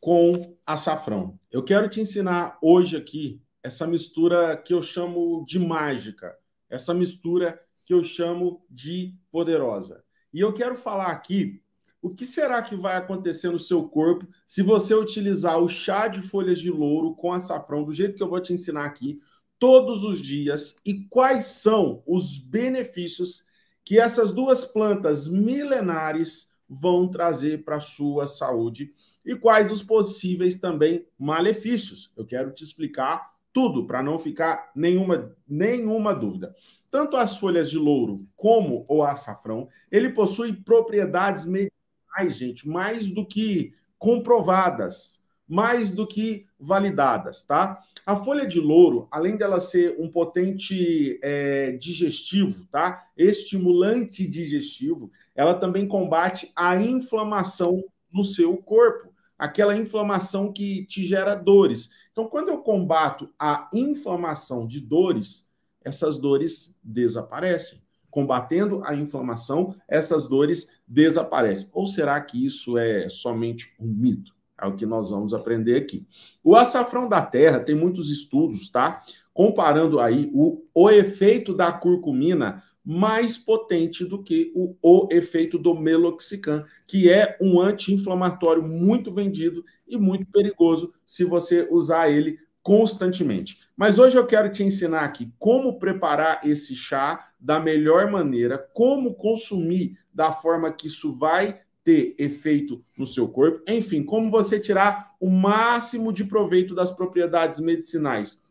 com açafrão. Eu quero te ensinar hoje aqui essa mistura que eu chamo de mágica, essa mistura que eu chamo de poderosa. E eu quero falar aqui o que será que vai acontecer no seu corpo se você utilizar o chá de folhas de louro com açafrão do jeito que eu vou te ensinar aqui todos os dias e quais são os benefícios que essas duas plantas milenares vão trazer para a sua saúde e quais os possíveis também malefícios. Eu quero te explicar tudo para não ficar nenhuma, nenhuma dúvida. Tanto as folhas de louro como o açafrão, ele possui propriedades medicinais, gente, mais do que comprovadas, mais do que validadas, tá? A folha de louro, além dela ser um potente é, digestivo, tá? Estimulante digestivo, ela também combate a inflamação no seu corpo, aquela inflamação que te gera dores. Então, quando eu combato a inflamação de dores, essas dores desaparecem. Combatendo a inflamação, essas dores desaparecem. Ou será que isso é somente um mito? É o que nós vamos aprender aqui. O açafrão da terra tem muitos estudos, tá? Comparando aí o, o efeito da curcumina mais potente do que o, o efeito do meloxicam, que é um anti-inflamatório muito vendido e muito perigoso se você usar ele constantemente. Mas hoje eu quero te ensinar aqui como preparar esse chá da melhor maneira, como consumir da forma que isso vai ter efeito no seu corpo, enfim, como você tirar o máximo de proveito das propriedades medicinais,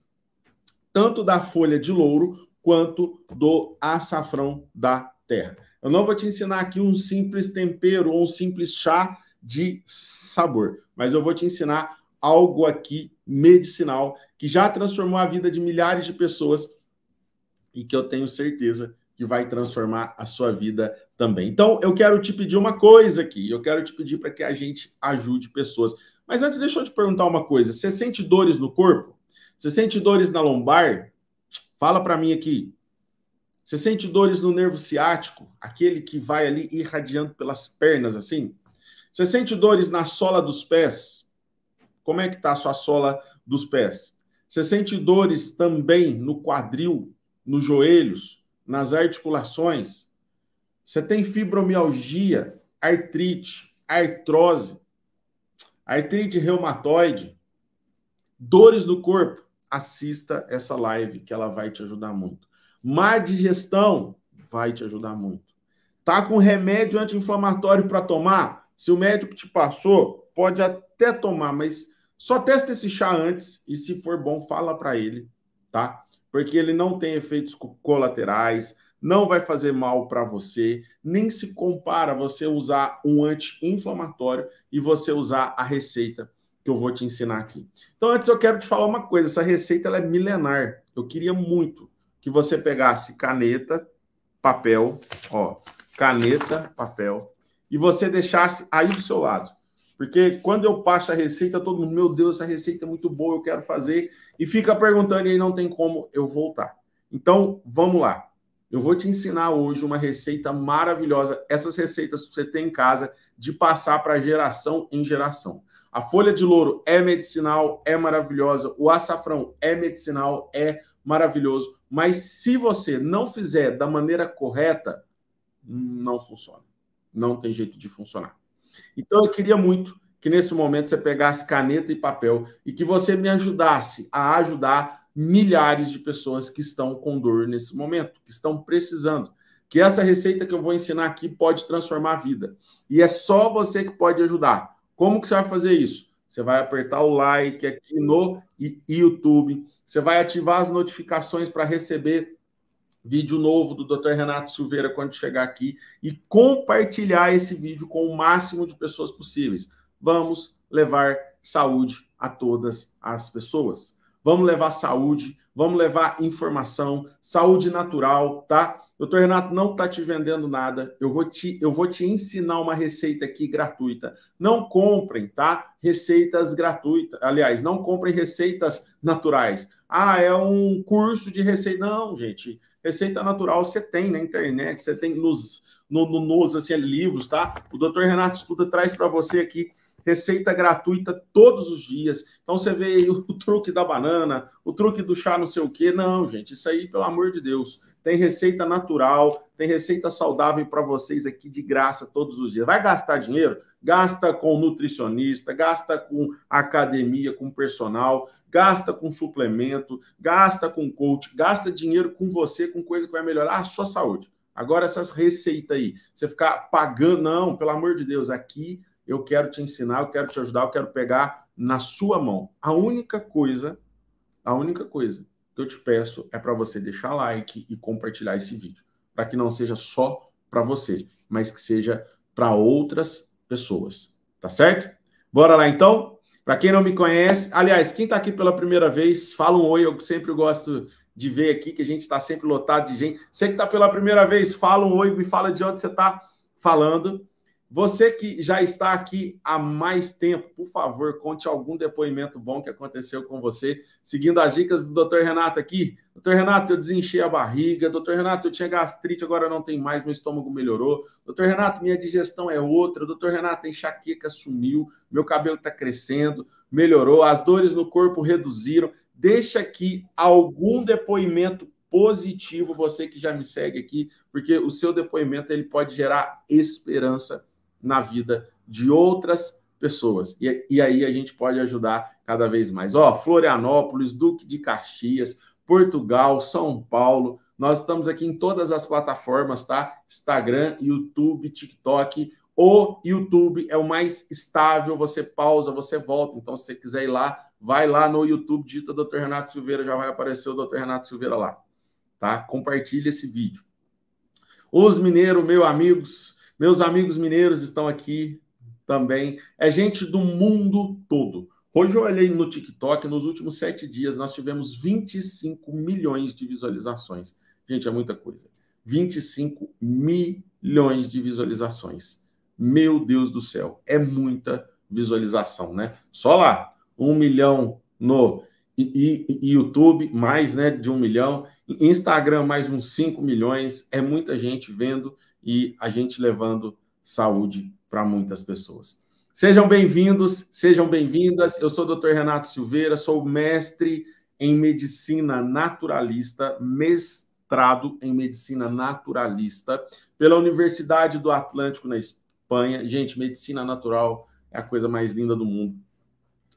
tanto da folha de louro quanto do açafrão da terra. Eu não vou te ensinar aqui um simples tempero ou um simples chá de sabor, mas eu vou te ensinar algo aqui medicinal que já transformou a vida de milhares de pessoas e que eu tenho certeza que vai transformar a sua vida também. Então, eu quero te pedir uma coisa aqui, eu quero te pedir para que a gente ajude pessoas. Mas antes, deixa eu te perguntar uma coisa: você sente dores no corpo? Você sente dores na lombar? Fala para mim aqui. Você sente dores no nervo ciático, aquele que vai ali irradiando pelas pernas assim? Você sente dores na sola dos pés? Como é que está a sua sola dos pés? Você sente dores também no quadril, nos joelhos, nas articulações? Você tem fibromialgia, artrite, artrose, artrite reumatoide, dores no corpo? Assista essa live, que ela vai te ajudar muito. Má digestão vai te ajudar muito. Tá com remédio anti-inflamatório para tomar? Se o médico te passou, pode até tomar, mas só testa esse chá antes e se for bom, fala para ele, tá? Porque ele não tem efeitos colaterais, não vai fazer mal para você, nem se compara você usar um anti-inflamatório e você usar a receita que eu vou te ensinar aqui. Então, antes eu quero te falar uma coisa: essa receita ela é milenar. Eu queria muito que você pegasse caneta, papel, ó, caneta, papel, e você deixasse aí do seu lado. Porque quando eu passo a receita, todo mundo, meu Deus, essa receita é muito boa, eu quero fazer, e fica perguntando e aí não tem como eu voltar. Então, vamos lá. Eu vou te ensinar hoje uma receita maravilhosa. Essas receitas você tem em casa de passar para geração em geração. A folha de louro é medicinal, é maravilhosa. O açafrão é medicinal, é maravilhoso. Mas se você não fizer da maneira correta, não funciona. Não tem jeito de funcionar. Então eu queria muito que nesse momento você pegasse caneta e papel e que você me ajudasse a ajudar milhares de pessoas que estão com dor nesse momento, que estão precisando. Que essa receita que eu vou ensinar aqui pode transformar a vida. E é só você que pode ajudar. Como que você vai fazer isso? Você vai apertar o like aqui no YouTube, você vai ativar as notificações para receber vídeo novo do Dr. Renato Silveira quando chegar aqui e compartilhar esse vídeo com o máximo de pessoas possíveis. Vamos levar saúde a todas as pessoas. Vamos levar saúde, vamos levar informação, saúde natural, tá? Doutor Renato, não está te vendendo nada. Eu vou te, eu vou te ensinar uma receita aqui gratuita. Não comprem, tá? Receitas gratuitas. Aliás, não comprem receitas naturais. Ah, é um curso de receita. Não, gente. Receita natural você tem na internet, você tem nos, no, no, nos assim, livros, tá? O doutor Renato Estuda traz para você aqui receita gratuita todos os dias. Então você vê o truque da banana, o truque do chá não sei o quê. Não, gente, isso aí, pelo amor de Deus. Tem receita natural, tem receita saudável para vocês aqui de graça todos os dias. Vai gastar dinheiro? Gasta com nutricionista, gasta com academia, com personal, gasta com suplemento, gasta com coach, gasta dinheiro com você, com coisa que vai melhorar a sua saúde. Agora, essas receitas aí, você ficar pagando, não, pelo amor de Deus, aqui eu quero te ensinar, eu quero te ajudar, eu quero pegar na sua mão. A única coisa, a única coisa que eu te peço é para você deixar like e compartilhar esse vídeo, para que não seja só para você, mas que seja para outras pessoas, tá certo? Bora lá então? Para quem não me conhece, aliás, quem está aqui pela primeira vez, fala um oi, eu sempre gosto de ver aqui que a gente está sempre lotado de gente. Você que está pela primeira vez, fala um oi, me fala de onde você está falando. Você que já está aqui há mais tempo, por favor, conte algum depoimento bom que aconteceu com você, seguindo as dicas do Dr. Renato aqui. Dr. Renato, eu desenchei a barriga. Dr. Renato, eu tinha gastrite, agora não tem mais, meu estômago melhorou. Dr. Renato, minha digestão é outra. Dr. Renato, a enxaqueca sumiu, meu cabelo está crescendo, melhorou, as dores no corpo reduziram. Deixa aqui algum depoimento positivo, você que já me segue aqui, porque o seu depoimento ele pode gerar esperança na vida de outras pessoas. E, e aí a gente pode ajudar cada vez mais. Ó, Florianópolis, Duque de Caxias, Portugal, São Paulo. Nós estamos aqui em todas as plataformas, tá? Instagram, YouTube, TikTok. O YouTube é o mais estável, você pausa, você volta. Então, se você quiser ir lá, vai lá no YouTube, digita Dr. Renato Silveira, já vai aparecer o Dr. Renato Silveira lá. Tá? Compartilhe esse vídeo. Os mineiros, meus amigos, meus amigos mineiros estão aqui também. É gente do mundo todo. Hoje eu olhei no TikTok, nos últimos sete dias, nós tivemos 25 milhões de visualizações. Gente, é muita coisa. 25 milhões de visualizações. Meu Deus do céu, é muita visualização, né? Só lá, um milhão no YouTube, mais né, de um milhão. Instagram, mais uns 5 milhões. É muita gente vendo e a gente levando saúde para muitas pessoas. Sejam bem-vindos, sejam bem-vindas. Eu sou o Dr. Renato Silveira, sou mestre em medicina naturalista, mestrado em medicina naturalista pela Universidade do Atlântico na Espanha. Gente, medicina natural é a coisa mais linda do mundo.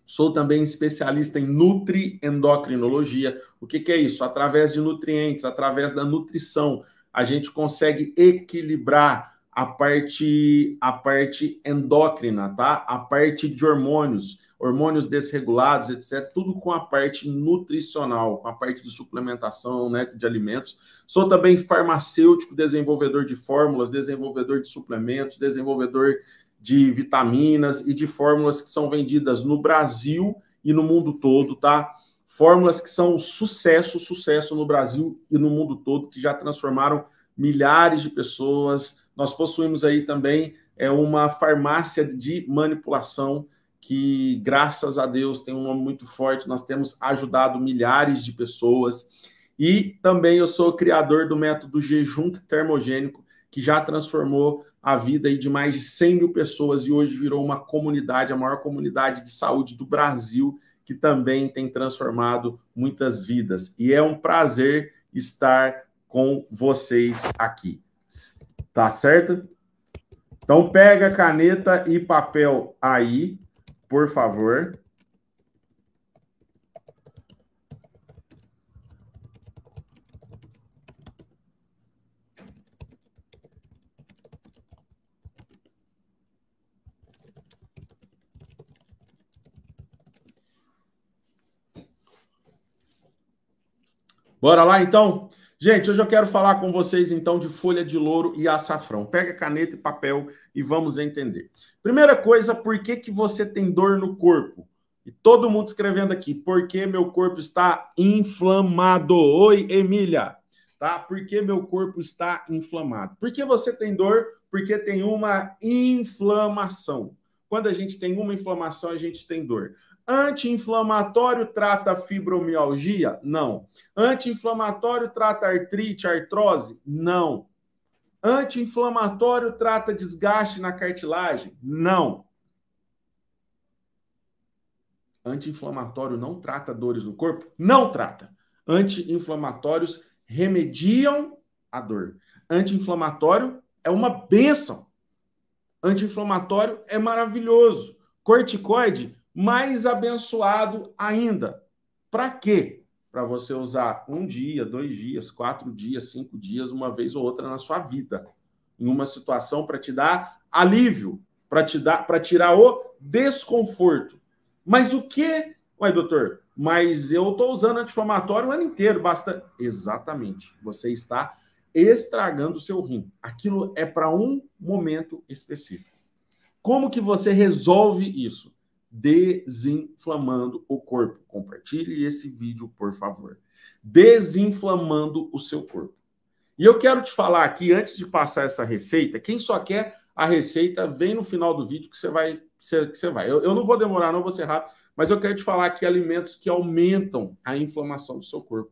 Sou também especialista em nutriendocrinologia. O que, que é isso? Através de nutrientes, através da nutrição, a gente consegue equilibrar a parte a parte endócrina, tá? A parte de hormônios, hormônios desregulados, etc, tudo com a parte nutricional, com a parte de suplementação, né, de alimentos. Sou também farmacêutico, desenvolvedor de fórmulas, desenvolvedor de suplementos, desenvolvedor de vitaminas e de fórmulas que são vendidas no Brasil e no mundo todo, tá? Fórmulas que são sucesso, sucesso no Brasil e no mundo todo, que já transformaram milhares de pessoas. Nós possuímos aí também é uma farmácia de manipulação que, graças a Deus, tem um nome muito forte. Nós temos ajudado milhares de pessoas. E também eu sou criador do método jejum termogênico, que já transformou a vida de mais de 100 mil pessoas e hoje virou uma comunidade, a maior comunidade de saúde do Brasil que também tem transformado muitas vidas. E é um prazer estar com vocês aqui. Tá certo? Então pega caneta e papel aí, por favor. Bora lá então? Gente, hoje eu quero falar com vocês então de folha de louro e açafrão. Pega caneta e papel e vamos entender. Primeira coisa, por que, que você tem dor no corpo? E todo mundo escrevendo aqui, porque meu corpo está inflamado. Oi, Emília. Tá? Por que meu corpo está inflamado? Por que você tem dor? Porque tem uma inflamação. Quando a gente tem uma inflamação, a gente tem dor. Anti-inflamatório trata fibromialgia? Não. Anti-inflamatório trata artrite, artrose? Não. Anti-inflamatório trata desgaste na cartilagem? Não. Anti-inflamatório não trata dores no corpo? Não trata. Anti-inflamatórios remediam a dor. Anti-inflamatório é uma benção. Anti-inflamatório é maravilhoso. Corticoide, mais abençoado ainda. Para quê? Para você usar um dia, dois dias, quatro dias, cinco dias, uma vez ou outra na sua vida. Em uma situação para te dar alívio, para te dar, para tirar o desconforto. Mas o que? Ué, doutor, mas eu estou usando anti-inflamatório o ano inteiro, basta. Exatamente. Você está estragando o seu rim. Aquilo é para um momento específico. Como que você resolve isso? Desinflamando o corpo. Compartilhe esse vídeo, por favor. Desinflamando o seu corpo. E eu quero te falar aqui, antes de passar essa receita, quem só quer a receita, vem no final do vídeo que você vai. Que você vai. Eu, eu não vou demorar, não vou ser rápido, mas eu quero te falar aqui alimentos que aumentam a inflamação do seu corpo.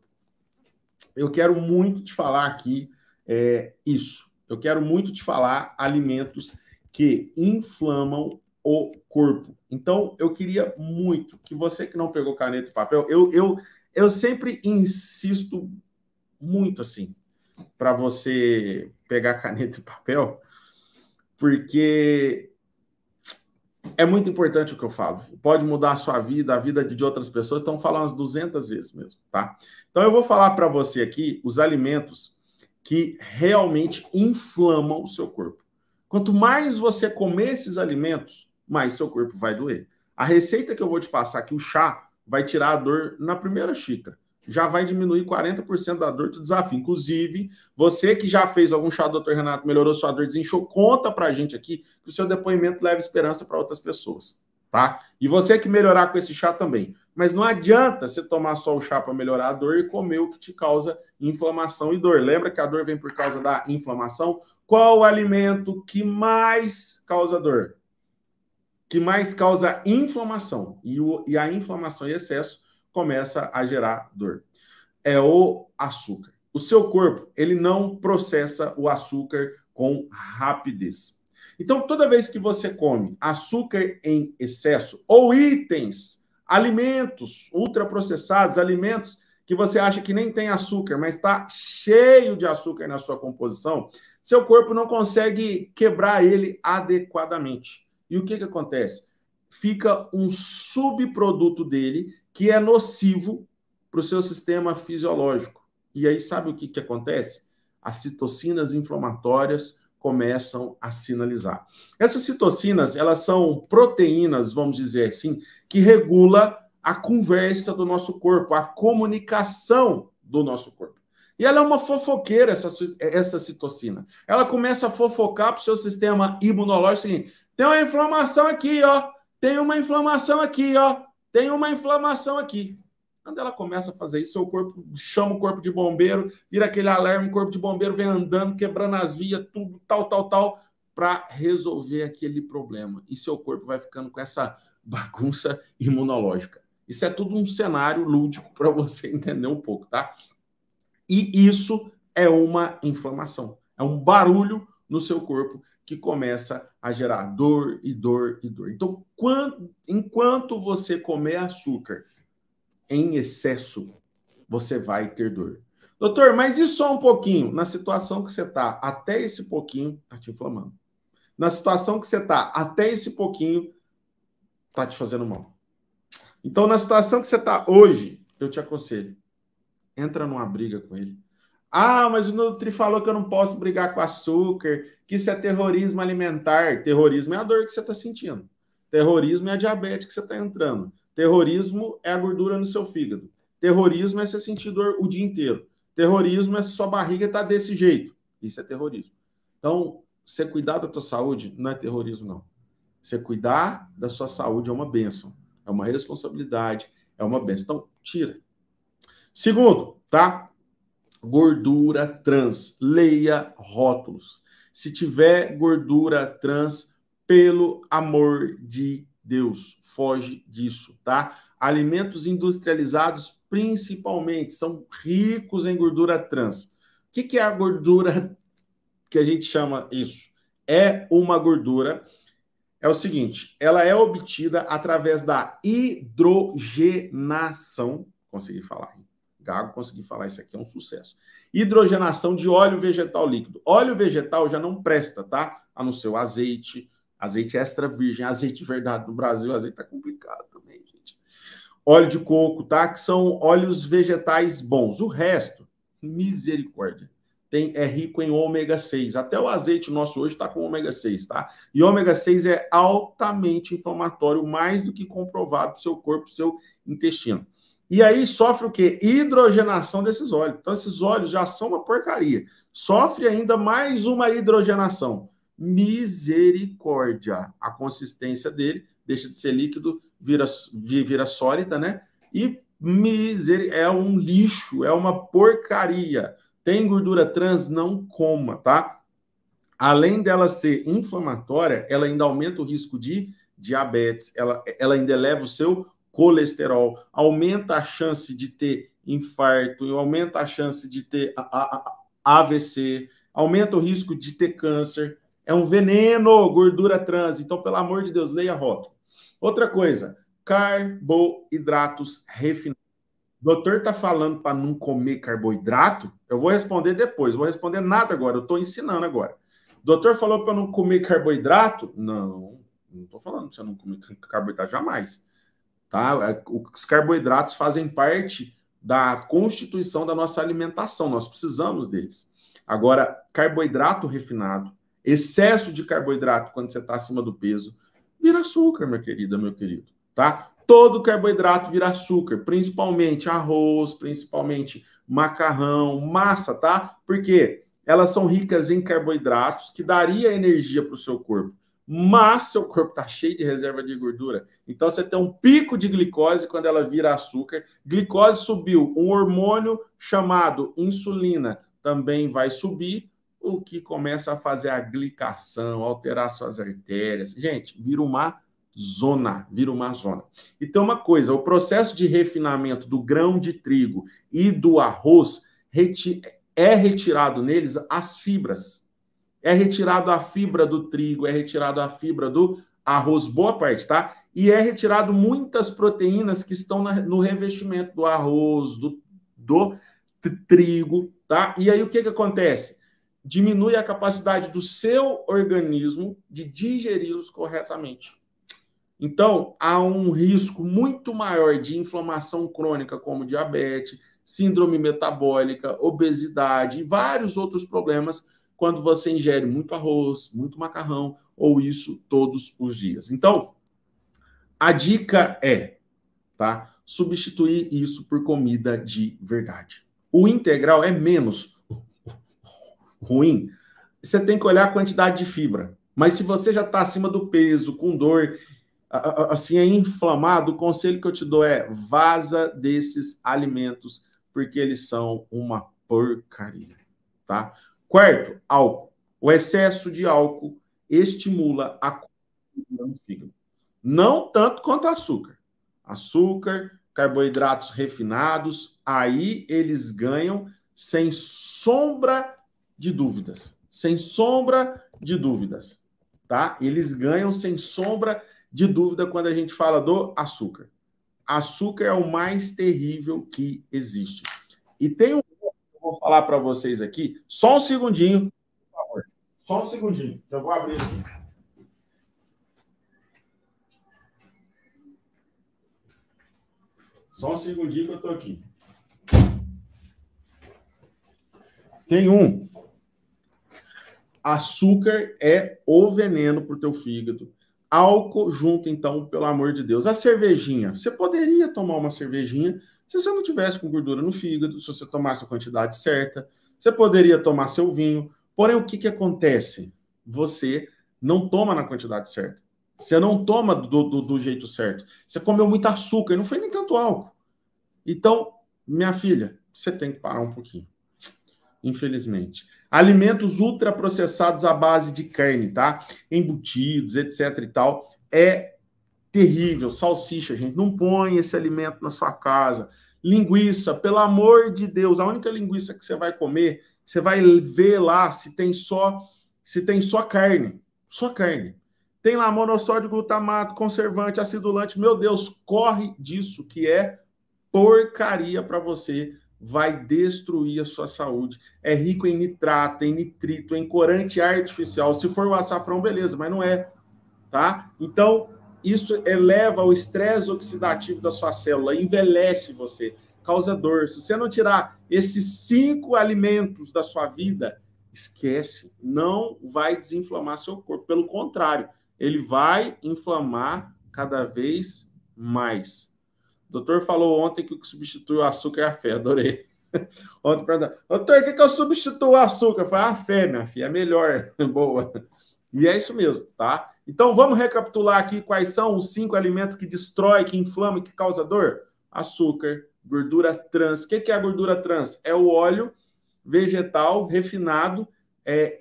Eu quero muito te falar aqui é, isso. Eu quero muito te falar alimentos que inflamam o corpo. Então, eu queria muito que você que não pegou caneta e papel, eu, eu, eu sempre insisto muito assim para você pegar caneta e papel, porque é muito importante o que eu falo. Pode mudar a sua vida, a vida de outras pessoas. Estão falando umas 200 vezes mesmo, tá? Então eu vou falar para você aqui os alimentos que realmente inflamam o seu corpo. Quanto mais você comer esses alimentos, mais seu corpo vai doer. A receita que eu vou te passar aqui, o chá, vai tirar a dor na primeira xícara. Já vai diminuir 40% da dor do desafio. Inclusive, você que já fez algum chá, doutor Renato, melhorou sua dor, desinchou, conta pra gente aqui que o seu depoimento leva esperança para outras pessoas, tá? E você que melhorar com esse chá também. Mas não adianta você tomar só o chá para melhorar a dor e comer o que te causa inflamação e dor. Lembra que a dor vem por causa da inflamação? Qual o alimento que mais causa dor? Que mais causa inflamação. E, o, e a inflamação em excesso começa a gerar dor. É o açúcar. O seu corpo, ele não processa o açúcar com rapidez. Então, toda vez que você come açúcar em excesso ou itens, alimentos ultraprocessados, alimentos que você acha que nem tem açúcar, mas está cheio de açúcar na sua composição, seu corpo não consegue quebrar ele adequadamente. E o que, que acontece? Fica um subproduto dele que é nocivo para o seu sistema fisiológico. E aí, sabe o que, que acontece? As citocinas inflamatórias começam a sinalizar. Essas citocinas, elas são proteínas, vamos dizer assim, que regula a conversa do nosso corpo, a comunicação do nosso corpo. E ela é uma fofoqueira, essa, essa citocina. Ela começa a fofocar para o seu sistema imunológico. Seguinte, tem uma inflamação aqui, ó. Tem uma inflamação aqui, ó. Tem uma inflamação aqui. Quando ela começa a fazer isso, seu corpo chama o corpo de bombeiro, vira aquele alarme, o corpo de bombeiro vem andando, quebrando as vias, tudo, tal, tal, tal, para resolver aquele problema. E seu corpo vai ficando com essa bagunça imunológica. Isso é tudo um cenário lúdico para você entender um pouco, tá? E isso é uma inflamação, é um barulho no seu corpo que começa a gerar dor e dor e dor. Então, quando, enquanto você comer açúcar em excesso, você vai ter dor. Doutor, mas e só um pouquinho? Na situação que você está, até esse pouquinho está te inflamando. Na situação que você está, até esse pouquinho está te fazendo mal. Então, na situação que você está hoje, eu te aconselho, entra numa briga com ele. Ah, mas o Nutri falou que eu não posso brigar com açúcar, que isso é terrorismo alimentar. Terrorismo é a dor que você está sentindo. Terrorismo é a diabetes que você está entrando. Terrorismo é a gordura no seu fígado. Terrorismo é você sentir dor o dia inteiro. Terrorismo é sua barriga estar tá desse jeito. Isso é terrorismo. Então, você cuidar da tua saúde não é terrorismo, não. Você cuidar da sua saúde é uma benção. É uma responsabilidade, é uma benção. Então, tira. Segundo, tá? Gordura trans. Leia rótulos. Se tiver gordura trans, pelo amor de Deus, foge disso, tá? Alimentos industrializados, principalmente, são ricos em gordura trans. O que, que é a gordura que a gente chama isso? É uma gordura é o seguinte: ela é obtida através da hidrogenação. Consegui falar. Gago, consegui falar isso aqui, é um sucesso. Hidrogenação de óleo vegetal líquido. Óleo vegetal já não presta, tá? A no seu azeite, azeite extra virgem, azeite verdade do Brasil, azeite tá complicado também, gente. Óleo de coco, tá? Que são óleos vegetais bons. O resto, misericórdia tem, é rico em ômega 6. Até o azeite nosso hoje está com ômega 6, tá? E ômega 6 é altamente inflamatório, mais do que comprovado para seu corpo, seu intestino. E aí sofre o quê? Hidrogenação desses óleos. Então, esses óleos já são uma porcaria. Sofre ainda mais uma hidrogenação. Misericórdia. A consistência dele deixa de ser líquido, vira, vira sólida, né? E miser... é um lixo, é uma porcaria. Tem gordura trans, não coma, tá? Além dela ser inflamatória, ela ainda aumenta o risco de diabetes, ela, ela ainda eleva o seu colesterol, aumenta a chance de ter infarto, aumenta a chance de ter AVC, aumenta o risco de ter câncer. É um veneno, gordura trans. Então, pelo amor de Deus, leia a rótulo. Outra coisa, carboidratos refinados. O doutor está falando para não comer carboidrato? Eu vou responder depois, vou responder nada agora, eu estou ensinando agora. O doutor falou para não comer carboidrato? Não, não estou falando para você não comer carboidrato, jamais. Tá? É, os carboidratos fazem parte da constituição da nossa alimentação, nós precisamos deles. Agora, carboidrato refinado, excesso de carboidrato quando você está acima do peso, vira açúcar, minha querida, meu querido, tá? todo carboidrato vira açúcar, principalmente arroz, principalmente macarrão, massa, tá? Porque elas são ricas em carboidratos que daria energia para o seu corpo. Mas seu corpo está cheio de reserva de gordura. Então você tem um pico de glicose quando ela vira açúcar. Glicose subiu, um hormônio chamado insulina também vai subir, o que começa a fazer a glicação, alterar suas artérias. Gente, vira uma zona, vira uma zona. Então, uma coisa, o processo de refinamento do grão de trigo e do arroz é retirado neles as fibras. É retirado a fibra do trigo, é retirado a fibra do arroz, boa parte, tá? E é retirado muitas proteínas que estão na, no revestimento do arroz, do, do trigo, tá? E aí o que, que acontece? Diminui a capacidade do seu organismo de digeri-los corretamente. Então, há um risco muito maior de inflamação crônica, como diabetes, síndrome metabólica, obesidade e vários outros problemas quando você ingere muito arroz, muito macarrão ou isso todos os dias. Então, a dica é, tá? Substituir isso por comida de verdade. O integral é menos ruim. Você tem que olhar a quantidade de fibra. Mas se você já está acima do peso, com dor assim é inflamado, o conselho que eu te dou é vaza desses alimentos, porque eles são uma porcaria, tá? Quarto, álcool. O excesso de álcool estimula a no fígado. Não tanto quanto açúcar. Açúcar, carboidratos refinados, aí eles ganham sem sombra de dúvidas. Sem sombra de dúvidas, tá? Eles ganham sem sombra de dúvida quando a gente fala do açúcar. Açúcar é o mais terrível que existe. E tem um vou falar para vocês aqui, só um segundinho, por favor. Só um segundinho, eu vou abrir aqui. Só um segundinho que eu estou aqui. Tem um. Açúcar é o veneno para o teu fígado Álcool junto, então, pelo amor de Deus. A cervejinha. Você poderia tomar uma cervejinha se você não tivesse com gordura no fígado, se você tomasse a quantidade certa. Você poderia tomar seu vinho. Porém, o que, que acontece? Você não toma na quantidade certa. Você não toma do, do, do jeito certo. Você comeu muito açúcar, não foi nem tanto álcool. Então, minha filha, você tem que parar um pouquinho. Infelizmente. Alimentos ultraprocessados à base de carne, tá? Embutidos, etc e tal. É terrível. Salsicha, gente. Não põe esse alimento na sua casa. Linguiça, pelo amor de Deus. A única linguiça que você vai comer, você vai ver lá se tem só se tem só carne. Só carne. tem lá monossódio, glutamato, conservante, acidulante. Meu Deus, corre disso que é porcaria para você. Vai destruir a sua saúde. É rico em nitrato, em nitrito, em corante artificial. Se for o açafrão, beleza, mas não é. Tá? Então, isso eleva o estresse oxidativo da sua célula, envelhece você, causa dor. Se você não tirar esses cinco alimentos da sua vida, esquece, não vai desinflamar seu corpo. Pelo contrário, ele vai inflamar cada vez mais. O doutor falou ontem que o que substitui o açúcar é a fé. Adorei. Ontem perguntaram, doutor, o que, que eu substituo o açúcar? Foi a fé, minha filha, é melhor. Boa. E é isso mesmo, tá? Então vamos recapitular aqui quais são os cinco alimentos que destrói, que inflama e que causa dor? Açúcar, gordura trans. O que, é a gordura trans? É o óleo vegetal refinado é,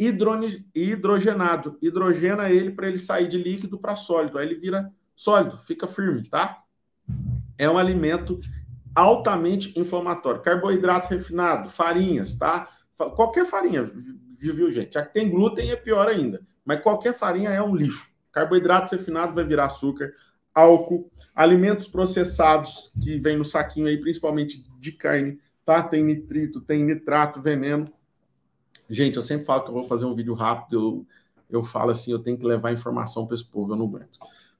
hidrogenado. Hidrogena ele para ele sair de líquido para sólido. Aí ele vira sólido, fica firme, tá? É um alimento altamente inflamatório. Carboidrato refinado, farinhas, tá? Qualquer farinha, viu, gente? Já que tem glúten é pior ainda. Mas qualquer farinha é um lixo. Carboidrato refinado vai virar açúcar, álcool, alimentos processados que vem no saquinho aí, principalmente de carne, tá? Tem nitrito, tem nitrato, veneno Gente, eu sempre falo que eu vou fazer um vídeo rápido, eu, eu falo assim, eu tenho que levar informação para esse povo, eu não aguento.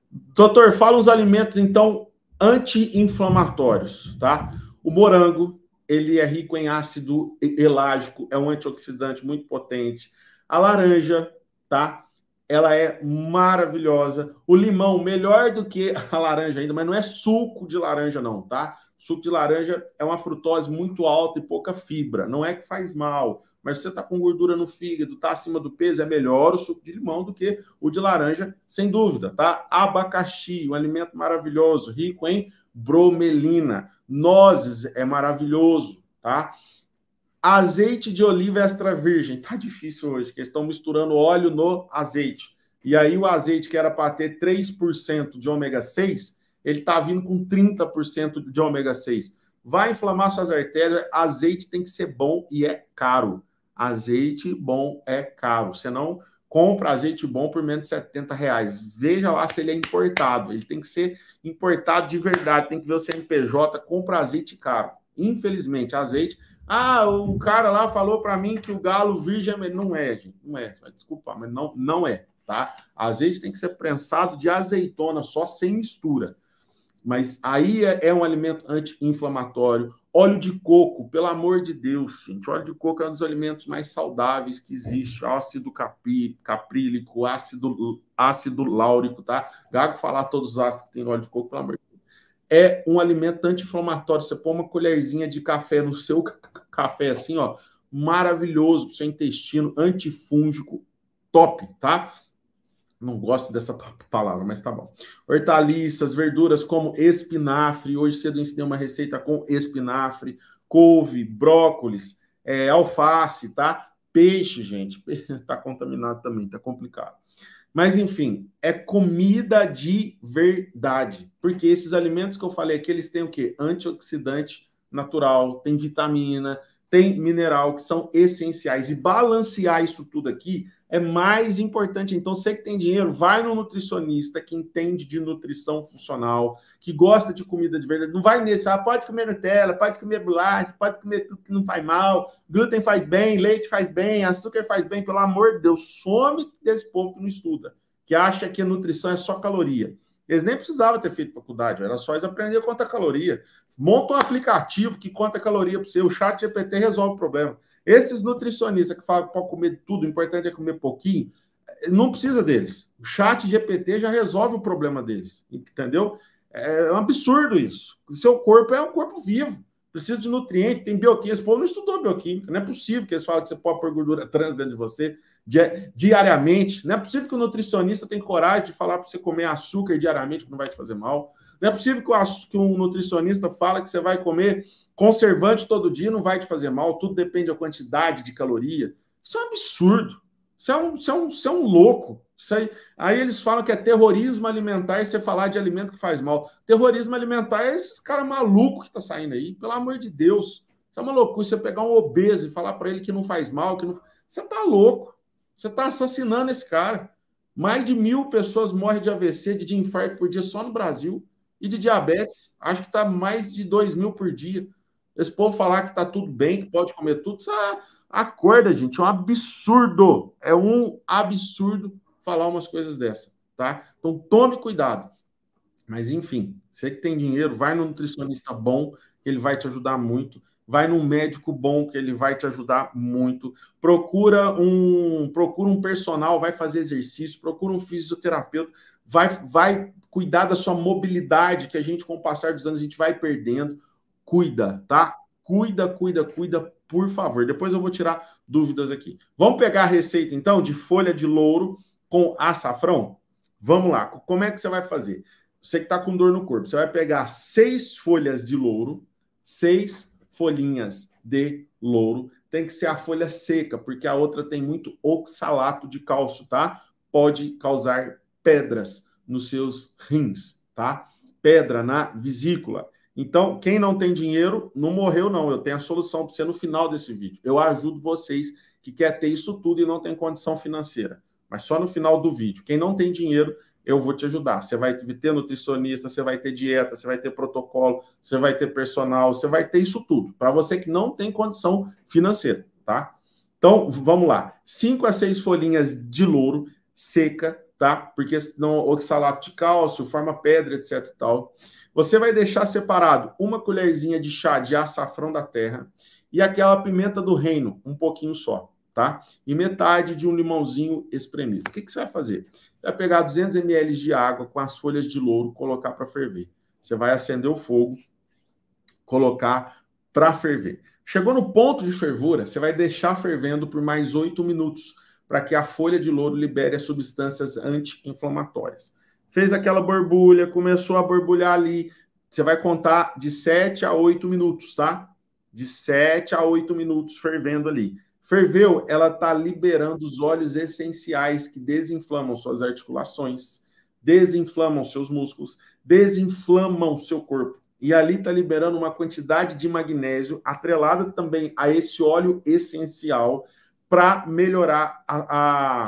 Doutor, fala uns alimentos, então, anti-inflamatórios, tá? O morango, ele é rico em ácido elágico, é um antioxidante muito potente. A laranja, tá? Ela é maravilhosa. O limão, melhor do que a laranja ainda, mas não é suco de laranja, não, tá? Suco de laranja é uma frutose muito alta e pouca fibra. Não é que faz mal, mas se você está com gordura no fígado, está acima do peso, é melhor o suco de limão do que o de laranja, sem dúvida, tá? Abacaxi, um alimento maravilhoso, rico em bromelina. Nozes é maravilhoso, tá? Azeite de oliva extra virgem. Tá difícil hoje, que estão misturando óleo no azeite. E aí o azeite que era para ter 3% de ômega 6, ele está vindo com 30% de ômega 6. Vai inflamar suas artérias, azeite tem que ser bom e é caro. Azeite bom é caro. Você não compra azeite bom por menos de 70 reais. Veja lá se ele é importado. Ele tem que ser importado de verdade. Tem que ver o CNPJ. Compra azeite caro. Infelizmente, azeite. Ah, o cara lá falou para mim que o galo virgem não é, gente. Não é. Desculpa, mas não, não é, tá? Azeite tem que ser prensado de azeitona, só sem mistura. Mas aí é, é um alimento anti-inflamatório. Óleo de coco, pelo amor de Deus, gente. Óleo de coco é um dos alimentos mais saudáveis que existe. Ácido capi, caprílico, ácido, ácido láurico, tá? Gago falar todos os ácidos que tem óleo de coco, pelo amor de Deus. É um alimento anti-inflamatório. Você põe uma colherzinha de café no seu café, assim, ó. Maravilhoso para o seu intestino, antifúngico, top, tá? Não gosto dessa palavra, mas tá bom. Hortaliças, verduras como espinafre. Hoje cedo eu ensinei uma receita com espinafre, couve, brócolis, é, alface, tá? Peixe, gente. Tá contaminado também, tá complicado. Mas enfim, é comida de verdade. Porque esses alimentos que eu falei aqui, eles têm o quê? Antioxidante natural, tem vitamina, tem mineral, que são essenciais. E balancear isso tudo aqui é mais importante. Então, você que tem dinheiro, vai no nutricionista que entende de nutrição funcional, que gosta de comida de verdade. Não vai nesse, ah, pode comer Nutella, pode comer bolacha, pode comer tudo que não faz mal, glúten faz bem, leite faz bem, açúcar faz bem. Pelo amor de Deus, some desse povo que não estuda, que acha que a nutrição é só caloria. Eles nem precisavam ter feito faculdade, era só eles aprender quanto a caloria. Monta um aplicativo que conta caloria para você. O chat GPT resolve o problema. Esses nutricionistas que falam que pode comer tudo, o importante é comer pouquinho, não precisa deles. O chat GPT já resolve o problema deles, entendeu? É um absurdo isso. Seu corpo é um corpo vivo, precisa de nutrientes, tem bioquímica. Esse povo não estudou bioquímica, não é possível que eles falem que você pode pôr gordura trans dentro de você diariamente. Não é possível que o nutricionista tenha coragem de falar para você comer açúcar diariamente, que não vai te fazer mal. Não é possível que, o, que um nutricionista fala que você vai comer conservante todo dia, não vai te fazer mal, tudo depende da quantidade de caloria. Isso é um absurdo. Isso é um, isso é um, isso é um louco. Aí, aí, eles falam que é terrorismo alimentar você falar de alimento que faz mal. Terrorismo alimentar é esses caras malucos que tá saindo aí, pelo amor de Deus. Isso é uma loucura. Você pegar um obeso e falar para ele que não faz mal, que não. Você tá louco. Você tá assassinando esse cara. Mais de mil pessoas morrem de AVC, de infarto por dia só no Brasil. E de diabetes, acho que está mais de 2 mil por dia. Esse povo falar que está tudo bem, que pode comer tudo, isso é, acorda, gente. É um absurdo. É um absurdo falar umas coisas dessa, tá? Então tome cuidado. Mas enfim, você que tem dinheiro, vai no nutricionista bom, ele vai te ajudar muito vai num médico bom que ele vai te ajudar muito. Procura um, procura um personal, vai fazer exercício, procura um fisioterapeuta, vai, vai cuidar da sua mobilidade, que a gente, com o passar dos anos, a gente vai perdendo. Cuida, tá? Cuida, cuida, cuida, por favor. Depois eu vou tirar dúvidas aqui. Vamos pegar a receita, então, de folha de louro com açafrão? Vamos lá. Como é que você vai fazer? Você que está com dor no corpo, você vai pegar seis folhas de louro, seis folhinhas de louro. Tem que ser a folha seca, porque a outra tem muito oxalato de cálcio, tá? Pode causar pedras nos seus rins, tá? Pedra na vesícula. Então, quem não tem dinheiro, não morreu, não. Eu tenho a solução para você no final desse vídeo. Eu ajudo vocês que quer ter isso tudo e não tem condição financeira. Mas só no final do vídeo. Quem não tem dinheiro, eu vou te ajudar. Você vai ter nutricionista, você vai ter dieta, você vai ter protocolo, você vai ter personal, você vai ter isso tudo. Para você que não tem condição financeira, tá? Então, vamos lá. Cinco a seis folhinhas de louro seca, tá? Porque senão oxalato de cálcio, forma pedra, etc tal. Você vai deixar separado uma colherzinha de chá de açafrão da terra e aquela pimenta do reino, um pouquinho só, tá? E metade de um limãozinho espremido. O que, que você vai fazer? vai pegar 200 ml de água com as folhas de louro, colocar para ferver. Você vai acender o fogo, colocar para ferver. Chegou no ponto de fervura, você vai deixar fervendo por mais 8 minutos, para que a folha de louro libere as substâncias anti-inflamatórias. Fez aquela borbulha, começou a borbulhar ali, você vai contar de 7 a 8 minutos, tá? De 7 a 8 minutos fervendo ali. Ferveu, ela está liberando os óleos essenciais que desinflamam suas articulações, desinflamam seus músculos, desinflamam seu corpo. E ali está liberando uma quantidade de magnésio atrelada também a esse óleo essencial para melhorar a, a,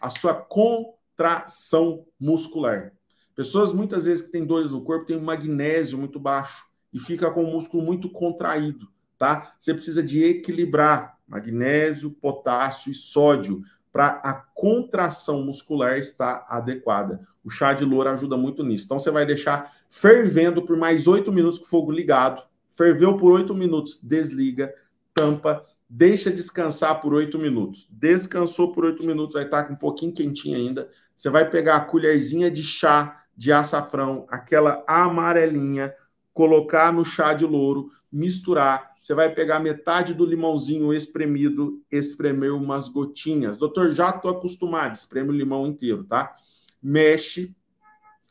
a sua contração muscular. Pessoas muitas vezes que têm dores no corpo têm um magnésio muito baixo e fica com o músculo muito contraído, tá? Você precisa de equilibrar magnésio, potássio e sódio para a contração muscular estar adequada. O chá de louro ajuda muito nisso. Então você vai deixar fervendo por mais oito minutos com o fogo ligado. Ferveu por oito minutos, desliga, tampa, deixa descansar por oito minutos. Descansou por oito minutos, vai estar um pouquinho quentinho ainda. Você vai pegar a colherzinha de chá de açafrão, aquela amarelinha, colocar no chá de louro, misturar. Você vai pegar metade do limãozinho espremido, espremer umas gotinhas. Doutor, já estou acostumado, espreme o limão inteiro, tá? Mexe,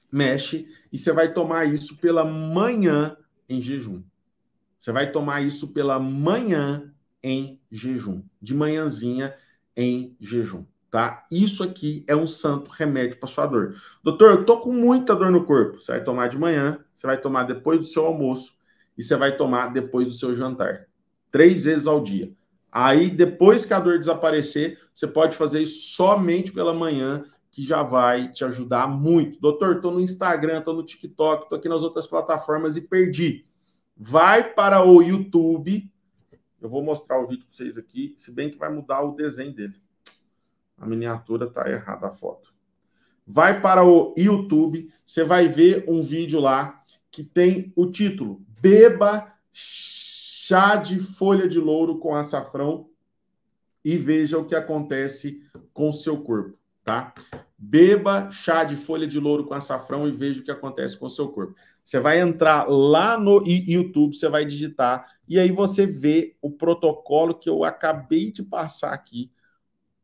mexe, e você vai tomar isso pela manhã em jejum. Você vai tomar isso pela manhã em jejum, de manhãzinha em jejum, tá? Isso aqui é um santo remédio para sua dor. Doutor, eu tô com muita dor no corpo. Você vai tomar de manhã, você vai tomar depois do seu almoço e você vai tomar depois do seu jantar. Três vezes ao dia. Aí, depois que a dor desaparecer, você pode fazer isso somente pela manhã, que já vai te ajudar muito. Doutor, estou no Instagram, estou no TikTok, estou aqui nas outras plataformas e perdi. Vai para o YouTube. Eu vou mostrar o vídeo para vocês aqui, se bem que vai mudar o desenho dele. A miniatura está errada a foto. Vai para o YouTube, você vai ver um vídeo lá que tem o título Beba chá de folha de louro com açafrão e veja o que acontece com o seu corpo, tá? Beba chá de folha de louro com açafrão e veja o que acontece com o seu corpo. Você vai entrar lá no YouTube, você vai digitar e aí você vê o protocolo que eu acabei de passar aqui.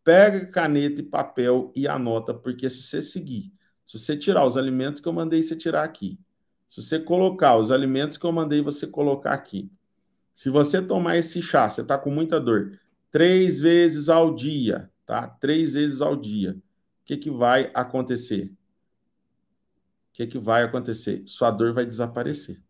Pega caneta e papel e anota, porque se você seguir, se você tirar os alimentos que eu mandei você tirar aqui, se você colocar os alimentos que eu mandei você colocar aqui, se você tomar esse chá, você está com muita dor, três vezes ao dia, tá? Três vezes ao dia. O que, que vai acontecer? O que, que vai acontecer? Sua dor vai desaparecer.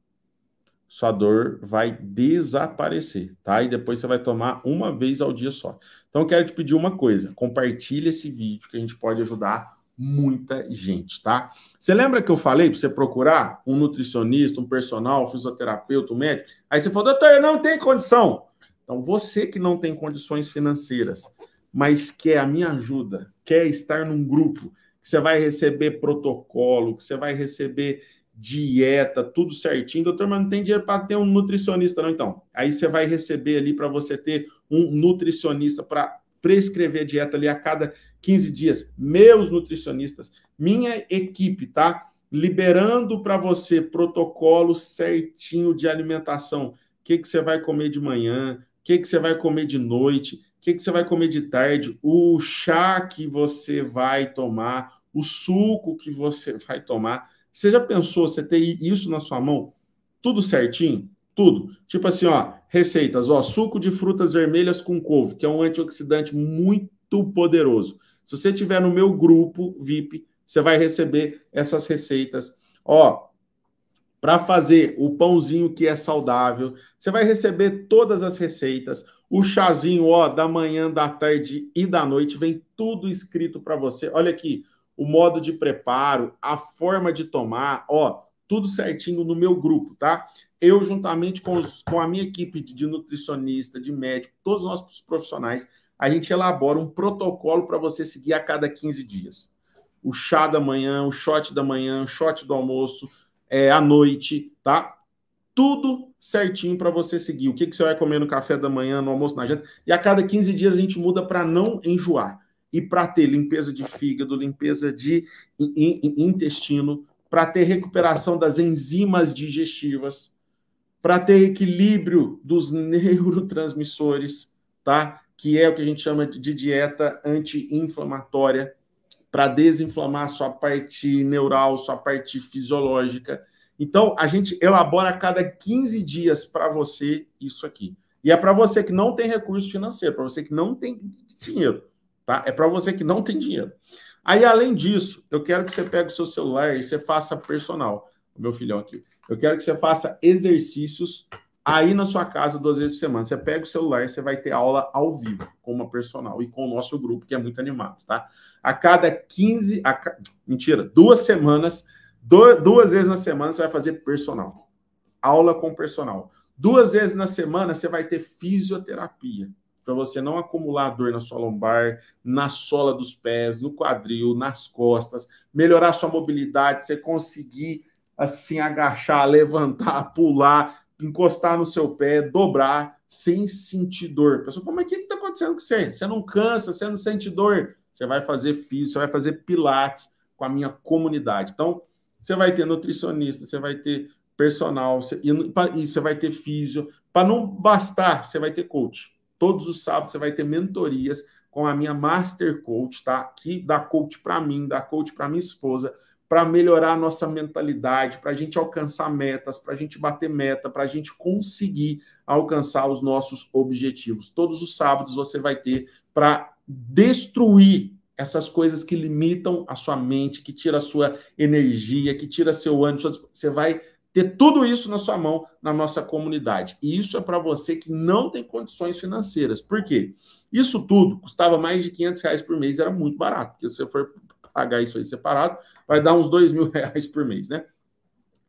Sua dor vai desaparecer, tá? E depois você vai tomar uma vez ao dia só. Então, eu quero te pedir uma coisa: compartilhe esse vídeo que a gente pode ajudar muita gente, tá? Você lembra que eu falei para você procurar um nutricionista, um personal, um fisioterapeuta, um médico? Aí você falou, doutor, eu não tenho condição. Então, você que não tem condições financeiras, mas quer a minha ajuda, quer estar num grupo, que você vai receber protocolo, que você vai receber dieta, tudo certinho. Doutor, mas não tem dinheiro para ter um nutricionista, não, então. Aí você vai receber ali para você ter um nutricionista para prescrever dieta ali a cada 15 dias. Meus nutricionistas, minha equipe, tá? Liberando para você protocolo certinho de alimentação. O que, que você vai comer de manhã, o que, que você vai comer de noite, o que, que você vai comer de tarde, o chá que você vai tomar, o suco que você vai tomar você já pensou você ter isso na sua mão? Tudo certinho? Tudo. Tipo assim, ó, receitas, ó, suco de frutas vermelhas com couve, que é um antioxidante muito poderoso. Se você tiver no meu grupo VIP, você vai receber essas receitas. Ó, para fazer o pãozinho que é saudável, você vai receber todas as receitas. O chazinho, ó, da manhã, da tarde e da noite, vem tudo escrito para você. Olha aqui, o modo de preparo, a forma de tomar, ó, tudo certinho no meu grupo, tá? Eu, juntamente com, os, com a minha equipe de nutricionista, de médico, todos os nossos profissionais, a gente elabora um protocolo para você seguir a cada 15 dias. O chá da manhã, o shot da manhã, o shot do almoço, é, à noite, tá? Tudo certinho para você seguir. O que, que você vai comer no café da manhã, no almoço, na janta. E a cada 15 dias a gente muda para não enjoar e para ter limpeza de fígado, limpeza de intestino, para ter recuperação das enzimas digestivas, para ter equilíbrio dos neurotransmissores, tá? Que é o que a gente chama de dieta anti-inflamatória, para desinflamar a sua parte neural, sua parte fisiológica. Então, a gente elabora a cada 15 dias para você isso aqui. E é para você que não tem recurso financeiro, para você que não tem dinheiro. Tá? É para você que não tem dinheiro. Aí, além disso, eu quero que você pegue o seu celular e você faça personal. Meu filhão aqui. Eu quero que você faça exercícios aí na sua casa duas vezes por semana. Você pega o celular e você vai ter aula ao vivo com uma personal e com o nosso grupo, que é muito animado, tá? A cada 15. A, mentira, duas semanas, duas vezes na semana você vai fazer personal. Aula com personal. Duas vezes na semana você vai ter fisioterapia para você não acumular dor na sua lombar, na sola dos pés, no quadril, nas costas, melhorar sua mobilidade, você conseguir assim agachar, levantar, pular, encostar no seu pé, dobrar sem sentir dor. A pessoa fala, mas o que está acontecendo com você? Você não cansa, você não sente dor. Você vai fazer físico, você vai fazer pilates com a minha comunidade. Então, você vai ter nutricionista, você vai ter personal, você, e você vai ter físio. Para não bastar, você vai ter coach. Todos os sábados você vai ter mentorias com a minha Master Coach, tá? Que dá coach para mim, dá coach para minha esposa, para melhorar a nossa mentalidade, para a gente alcançar metas, para a gente bater meta, para a gente conseguir alcançar os nossos objetivos. Todos os sábados você vai ter para destruir essas coisas que limitam a sua mente, que tira a sua energia, que tira seu ânimo. Você vai ter tudo isso na sua mão na nossa comunidade. E isso é para você que não tem condições financeiras. Por quê? Isso tudo custava mais de 500 reais por mês, era muito barato. Porque se você for pagar isso aí separado, vai dar uns 2 mil reais por mês, né?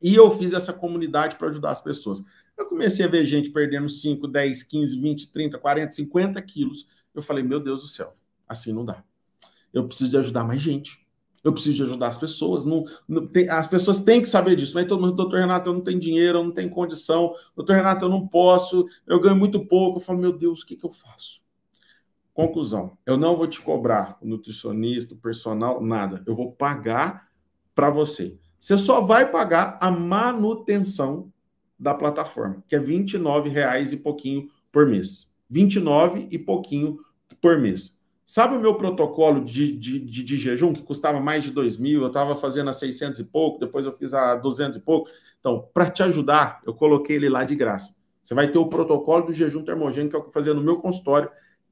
E eu fiz essa comunidade para ajudar as pessoas. Eu comecei a ver gente perdendo 5, 10, 15, 20, 30, 40, 50 quilos. Eu falei, meu Deus do céu, assim não dá. Eu preciso de ajudar mais gente. Eu preciso de ajudar as pessoas. Não, não tem, as pessoas têm que saber disso. Mas todo mundo, doutor Renato, eu não tenho dinheiro, eu não tenho condição. Doutor Renato, eu não posso, eu ganho muito pouco. Eu falo, meu Deus, o que, que eu faço? Conclusão: eu não vou te cobrar nutricionista, personal, nada. Eu vou pagar para você. Você só vai pagar a manutenção da plataforma, que é R$ reais e pouquinho por mês. 29 e pouquinho por mês. Sabe o meu protocolo de, de, de, de jejum, que custava mais de 2 mil, eu estava fazendo a 600 e pouco, depois eu fiz a 200 e pouco. Então, para te ajudar, eu coloquei ele lá de graça. Você vai ter o protocolo do jejum termogênico, que é o que eu fazia no meu consultório,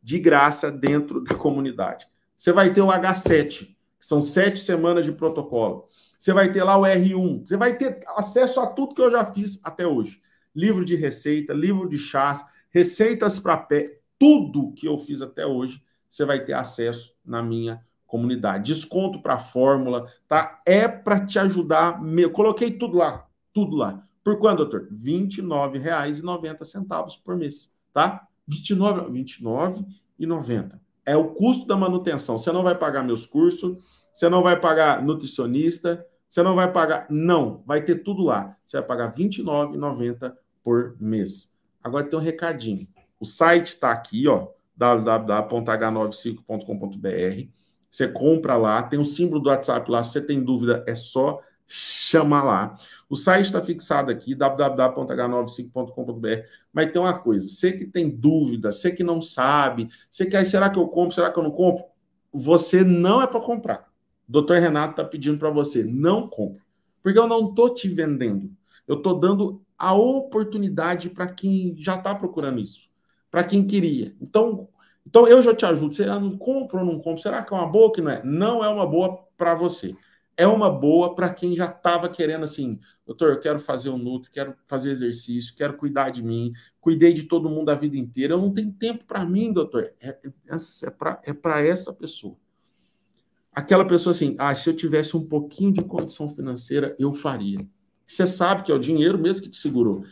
de graça dentro da comunidade. Você vai ter o H7, que são sete semanas de protocolo. Você vai ter lá o R1. Você vai ter acesso a tudo que eu já fiz até hoje. Livro de receita, livro de chás, receitas para pé, tudo que eu fiz até hoje você vai ter acesso na minha comunidade. Desconto para fórmula, tá? É para te ajudar. Eu coloquei tudo lá, tudo lá. Por quanto, doutor? R$ 29,90 por mês, tá? R$ 29,90. É o custo da manutenção. Você não vai pagar meus cursos, você não vai pagar nutricionista, você não vai pagar. Não, vai ter tudo lá. Você vai pagar R$ 29,90 por mês. Agora tem um recadinho. O site está aqui, ó, www.h95.com.br. Você compra lá, tem o símbolo do WhatsApp lá. Se você tem dúvida, é só chamar lá. O site está fixado aqui, www.h95.com.br. Mas tem uma coisa: você que tem dúvida, você que não sabe, você aí, será que eu compro, será que eu não compro? Você não é para comprar. O doutor Renato está pedindo para você, não compre. Porque eu não estou te vendendo. Eu estou dando a oportunidade para quem já está procurando isso, para quem queria. Então, então eu já te ajudo. Você ah, não compra ou não compra? Será que é uma boa que não é? Não é uma boa para você. É uma boa para quem já estava querendo assim, doutor, eu quero fazer um Nutri, quero fazer exercício, quero cuidar de mim, cuidei de todo mundo a vida inteira, eu não tenho tempo para mim, doutor. É, é, é para é essa pessoa. Aquela pessoa assim, ah, se eu tivesse um pouquinho de condição financeira, eu faria. Você sabe que é o dinheiro mesmo que te segurou.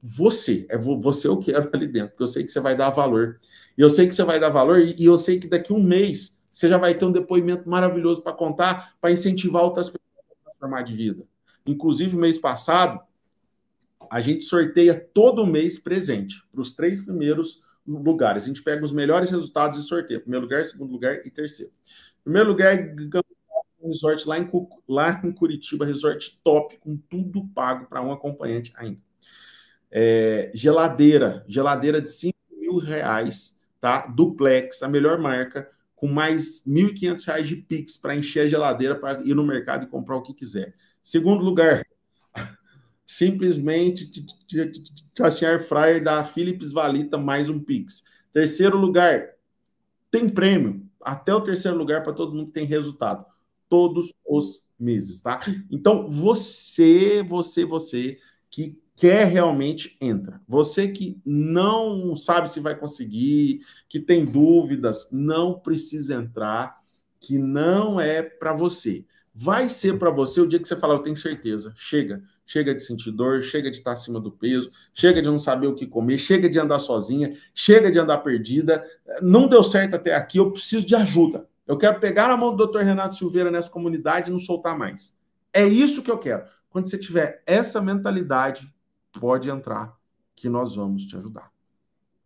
Você, é você eu quero ali dentro, porque eu sei que você vai dar valor. E eu sei que você vai dar valor, e eu sei que daqui um mês você já vai ter um depoimento maravilhoso para contar, para incentivar outras pessoas a transformar de vida. Inclusive, mês passado, a gente sorteia todo mês presente para os três primeiros lugares. A gente pega os melhores resultados e sorteia. Primeiro lugar, segundo lugar e terceiro. Primeiro lugar, um resort lá em, lá em Curitiba, resort top, com tudo pago para um acompanhante ainda. É, geladeira, geladeira de 5 mil reais, tá? Duplex, a melhor marca, com mais R$ 1.500 de Pix para encher a geladeira para ir no mercado e comprar o que quiser. Segundo lugar, simplesmente assim, air fryer da Philips Valita mais um Pix. Terceiro lugar, tem prêmio. Até o terceiro lugar para todo mundo que tem resultado todos os meses, tá? Então, você, você, você que quer realmente entra. Você que não sabe se vai conseguir, que tem dúvidas, não precisa entrar, que não é para você. Vai ser para você o dia que você falar, eu tenho certeza. Chega, chega de sentir dor, chega de estar acima do peso, chega de não saber o que comer, chega de andar sozinha, chega de andar perdida. Não deu certo até aqui, eu preciso de ajuda. Eu quero pegar a mão do Dr. Renato Silveira nessa comunidade e não soltar mais. É isso que eu quero. Quando você tiver essa mentalidade, pode entrar que nós vamos te ajudar.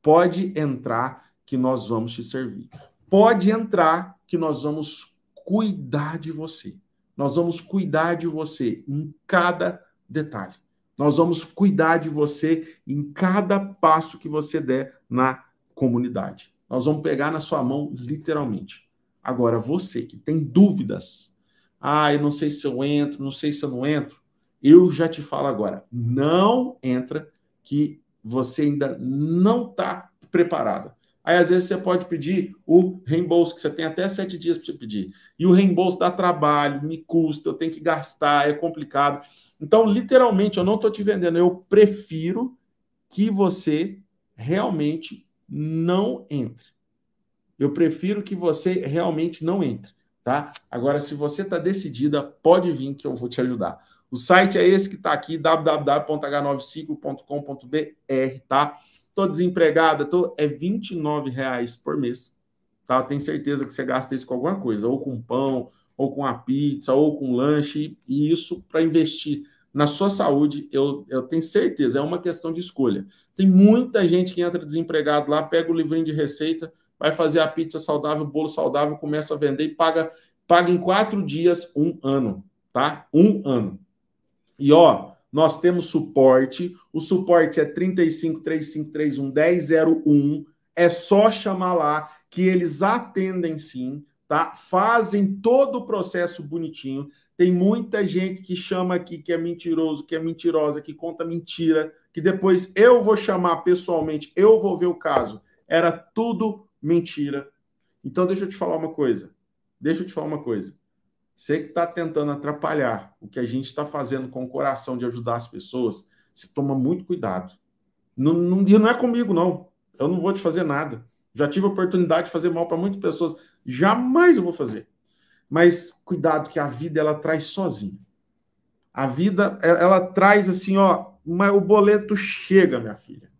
Pode entrar que nós vamos te servir. Pode entrar que nós vamos cuidar de você. Nós vamos cuidar de você em cada detalhe. Nós vamos cuidar de você em cada passo que você der na comunidade. Nós vamos pegar na sua mão literalmente. Agora, você que tem dúvidas, ah, eu não sei se eu entro, não sei se eu não entro, eu já te falo agora, não entra que você ainda não está preparado. Aí, às vezes, você pode pedir o reembolso, que você tem até sete dias para você pedir. E o reembolso dá trabalho, me custa, eu tenho que gastar, é complicado. Então, literalmente, eu não estou te vendendo, eu prefiro que você realmente não entre. Eu prefiro que você realmente não entre, tá? Agora, se você está decidida, pode vir que eu vou te ajudar. O site é esse que está aqui, www.h95.com.br, tá? Tô desempregada, tô, é R$ reais por mês, tá? Tenho certeza que você gasta isso com alguma coisa, ou com pão, ou com a pizza, ou com lanche, e isso para investir na sua saúde, eu, eu tenho certeza, é uma questão de escolha. Tem muita gente que entra desempregado lá, pega o livrinho de receita, vai fazer a pizza saudável, o bolo saudável, começa a vender e paga, paga em quatro dias um ano, tá? Um ano. E ó, nós temos suporte. O suporte é 35 3531 1001. É só chamar lá que eles atendem sim, tá? Fazem todo o processo bonitinho. Tem muita gente que chama aqui que é mentiroso, que é mentirosa, que conta mentira, que depois eu vou chamar pessoalmente, eu vou ver o caso. Era tudo mentira. Então, deixa eu te falar uma coisa. Deixa eu te falar uma coisa. Você que está tentando atrapalhar o que a gente está fazendo com o coração de ajudar as pessoas, você toma muito cuidado. Não, não, e não é comigo, não. Eu não vou te fazer nada. Já tive a oportunidade de fazer mal para muitas pessoas. Jamais eu vou fazer. Mas cuidado que a vida ela traz sozinha. A vida ela traz assim, ó, mas o boleto chega, minha filha.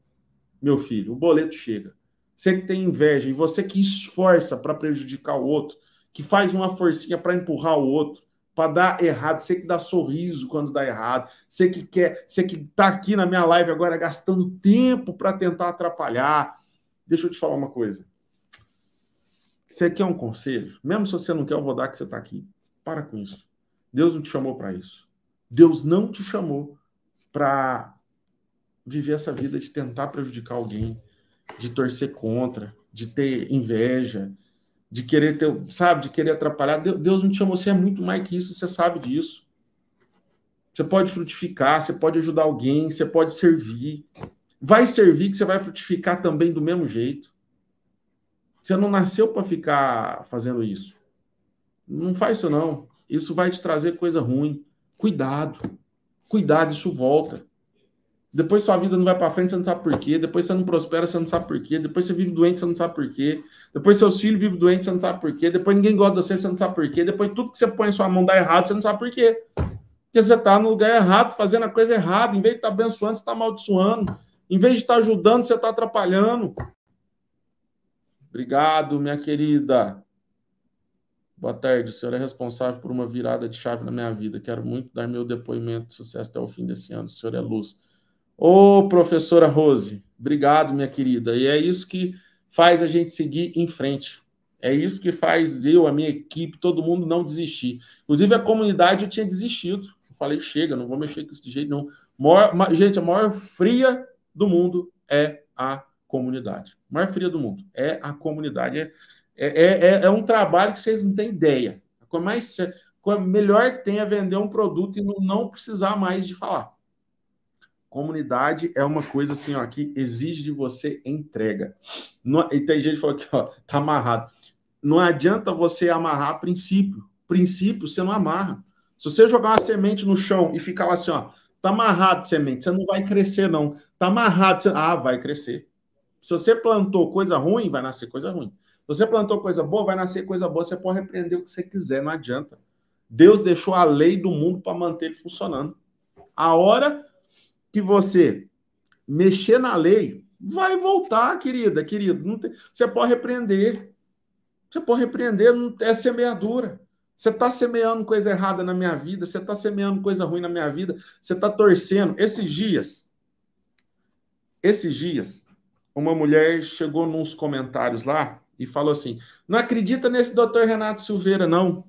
Meu filho, o boleto chega. Você que tem inveja e você que esforça para prejudicar o outro, que faz uma forcinha para empurrar o outro, para dar errado, você que dá sorriso quando dá errado, você que quer, você que tá aqui na minha live agora gastando tempo para tentar atrapalhar. Deixa eu te falar uma coisa. Você quer um conselho? Mesmo se você não quer, eu vou dar que você está aqui. Para com isso. Deus não te chamou para isso. Deus não te chamou para viver essa vida de tentar prejudicar alguém, de torcer contra, de ter inveja, de querer ter, sabe, de querer atrapalhar. Deus não te chamou, você é muito mais que isso, você sabe disso. Você pode frutificar, você pode ajudar alguém, você pode servir. Vai servir que você vai frutificar também do mesmo jeito. Você não nasceu para ficar fazendo isso. Não faz isso não. Isso vai te trazer coisa ruim. Cuidado. Cuidado, isso volta. Depois sua vida não vai para frente, você não sabe por quê. Depois você não prospera, você não sabe por quê. Depois você vive doente, você não sabe por quê. Depois seus filhos vivem doentes, você não sabe por quê. Depois ninguém gosta de você, você não sabe por quê. Depois tudo que você põe em sua mão dá errado, você não sabe por quê. Porque você está no lugar errado, fazendo a coisa errada. Em vez de estar tá abençoando, você está amaldiçoando. Em vez de estar tá ajudando, você está atrapalhando. Obrigado, minha querida. Boa tarde. O senhor é responsável por uma virada de chave na minha vida. Quero muito dar meu depoimento de sucesso até o fim desse ano. O senhor é luz. Ô, professora Rose, obrigado, minha querida. E é isso que faz a gente seguir em frente. É isso que faz eu, a minha equipe, todo mundo não desistir. Inclusive, a comunidade eu tinha desistido. Eu falei, chega, não vou mexer com isso de jeito não. Maior, gente, a maior fria do mundo é a comunidade. A maior fria do mundo é a comunidade. É, é, é, é um trabalho que vocês não têm ideia. A mais, a melhor que tem é vender um produto e não precisar mais de falar. Comunidade é uma coisa assim, ó, que exige de você entrega. Não, e tem gente que falou aqui, ó, tá amarrado. Não adianta você amarrar princípio. Princípio você não amarra. Se você jogar uma semente no chão e ficar assim, ó, tá amarrado semente, você não vai crescer, não. Tá amarrado, você... ah, vai crescer. Se você plantou coisa ruim, vai nascer coisa ruim. Se você plantou coisa boa, vai nascer coisa boa. Você pode repreender o que você quiser, não adianta. Deus deixou a lei do mundo para manter ele funcionando. A hora que você mexer na lei, vai voltar, querida, querido. Tem, você pode repreender. Você pode repreender, não é semeadura. Você está semeando coisa errada na minha vida, você está semeando coisa ruim na minha vida, você está torcendo. Esses dias, esses dias, uma mulher chegou nos comentários lá e falou assim: não acredita nesse doutor Renato Silveira, não.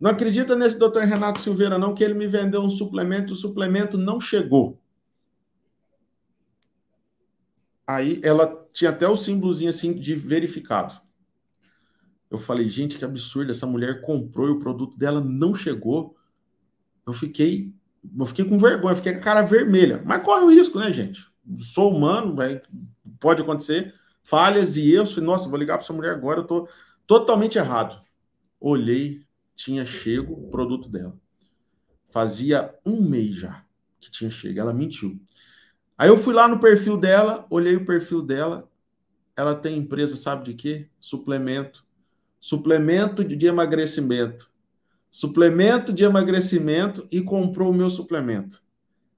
Não acredita nesse doutor Renato Silveira, não, que ele me vendeu um suplemento, o suplemento não chegou. Aí ela tinha até o símbolozinho assim de verificado. Eu falei, gente, que absurdo, essa mulher comprou e o produto dela não chegou. Eu fiquei, eu fiquei com vergonha, fiquei com a cara vermelha. Mas corre o risco, né, gente? Sou humano, vai, pode acontecer falhas e erros. Nossa, vou ligar para essa mulher agora, eu tô totalmente errado. Olhei, tinha chego o produto dela. Fazia um mês já que tinha chego. Ela mentiu. Aí eu fui lá no perfil dela, olhei o perfil dela. Ela tem empresa, sabe de quê? Suplemento. Suplemento de emagrecimento. Suplemento de emagrecimento e comprou o meu suplemento.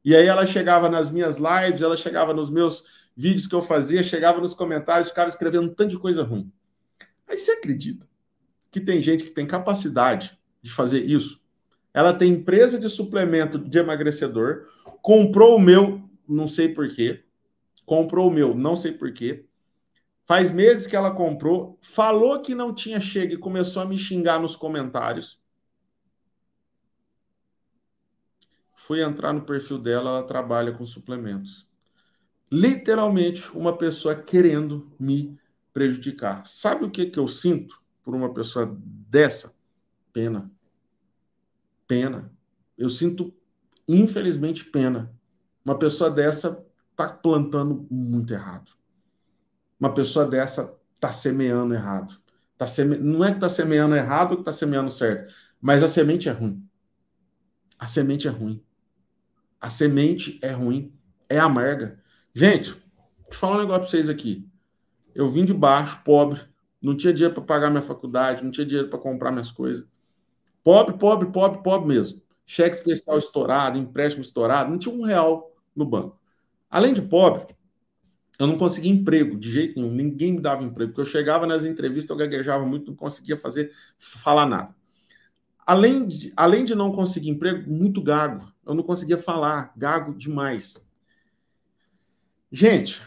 E aí ela chegava nas minhas lives, ela chegava nos meus vídeos que eu fazia, chegava nos comentários, os caras escrevendo um tanto de coisa ruim. Aí você acredita que tem gente que tem capacidade de fazer isso. Ela tem empresa de suplemento de emagrecedor, comprou o meu, não sei porquê, comprou o meu, não sei porquê. Faz meses que ela comprou, falou que não tinha chega e começou a me xingar nos comentários. Fui entrar no perfil dela, ela trabalha com suplementos. Literalmente, uma pessoa querendo me prejudicar. Sabe o que, que eu sinto? Por uma pessoa dessa? Pena. Pena. Eu sinto, infelizmente, pena. Uma pessoa dessa está plantando muito errado. Uma pessoa dessa está semeando errado. Tá seme... Não é que está semeando errado ou que está semeando certo, mas a semente é ruim. A semente é ruim. A semente é ruim, é amarga. Gente, deixa eu falar um negócio para vocês aqui. Eu vim de baixo, pobre, não tinha dinheiro para pagar minha faculdade, não tinha dinheiro para comprar minhas coisas. Pobre, pobre, pobre, pobre mesmo. Cheque especial estourado, empréstimo estourado, não tinha um real no banco. Além de pobre, eu não conseguia emprego de jeito nenhum, ninguém me dava emprego, porque eu chegava nas entrevistas, eu gaguejava muito, não conseguia fazer, falar nada. Além de, além de não conseguir emprego, muito gago, eu não conseguia falar, gago demais. Gente,